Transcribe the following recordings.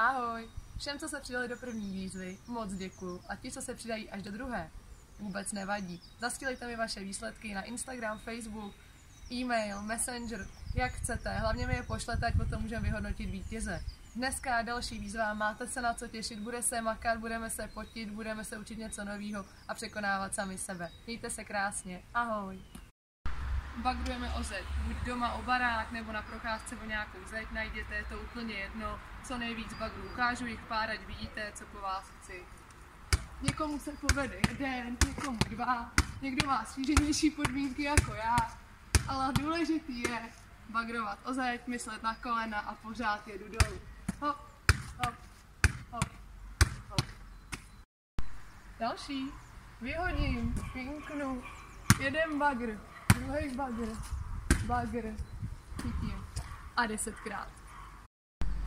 Ahoj! Všem, co se přidali do první výzvy, moc děkuju. A ti, co se přidají až do druhé, vůbec nevadí. Zastílejte mi vaše výsledky na Instagram, Facebook, e-mail, Messenger, jak chcete. Hlavně mi je pošlete, ať potom můžeme vyhodnotit vítěze. Dneska další výzva, máte se na co těšit, bude se makat, budeme se potit, budeme se učit něco nového a překonávat sami sebe. Mějte se krásně, ahoj! Bagrujeme o zeď, buď doma o barák nebo na procházce o nějakou zeď, najděte, je to úplně jedno, co nejvíc bagru. Ukážu jich pár, ať vidíte, co po vás chci. Někomu se povede jeden, někomu dva, někdo má svíženější podmínky jako já, ale důležitý je bagrovat o zeď, myslet na kolena a pořád jedu dolů. Hop, hop, hop, hop. Další. Vyhodím, pinknu, jeden bagr, druhý bagr, bagr, chytím. A desetkrát.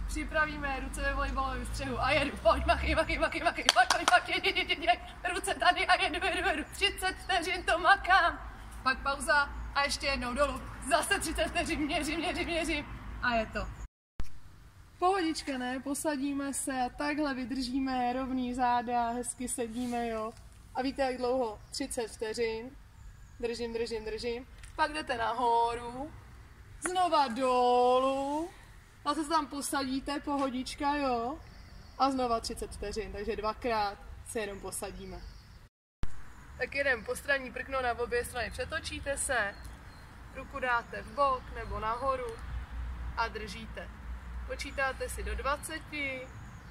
Připravíme ruce ve volejbalovém střehu a jedu. Pojď, machy, machy, machy, machy, pojď, pojď, pojď, jeď, jeď, jeď. Ruce tady a jedu, jedu, jedu. 30 vteřin to makám. Pak pauza a ještě jednou dolů. Zase 30 vteřin, měřím, měřím, měřím. A je to. Pohodička, ne? Posadíme se a takhle vydržíme rovný záda, hezky sedíme, jo. A víte, jak dlouho? 30 vteřin. Držím, držím, držím. Pak jdete nahoru, znova dolů, a se tam posadíte, pohodička, jo. A znova 30 vteřin, takže dvakrát se jenom posadíme. Tak jeden postranní prkno na obě strany. Přetočíte se, ruku dáte v bok nebo nahoru a držíte. Počítáte si do 20,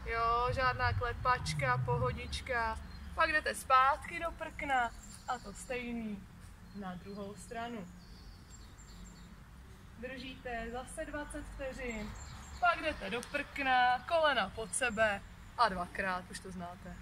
jo, žádná klepačka, pohodička. Pak jdete zpátky do prkna a to stejný na druhou stranu. Držíte zase 20 vteřin, pak jdete do prkna, kolena pod sebe a dvakrát, už to znáte.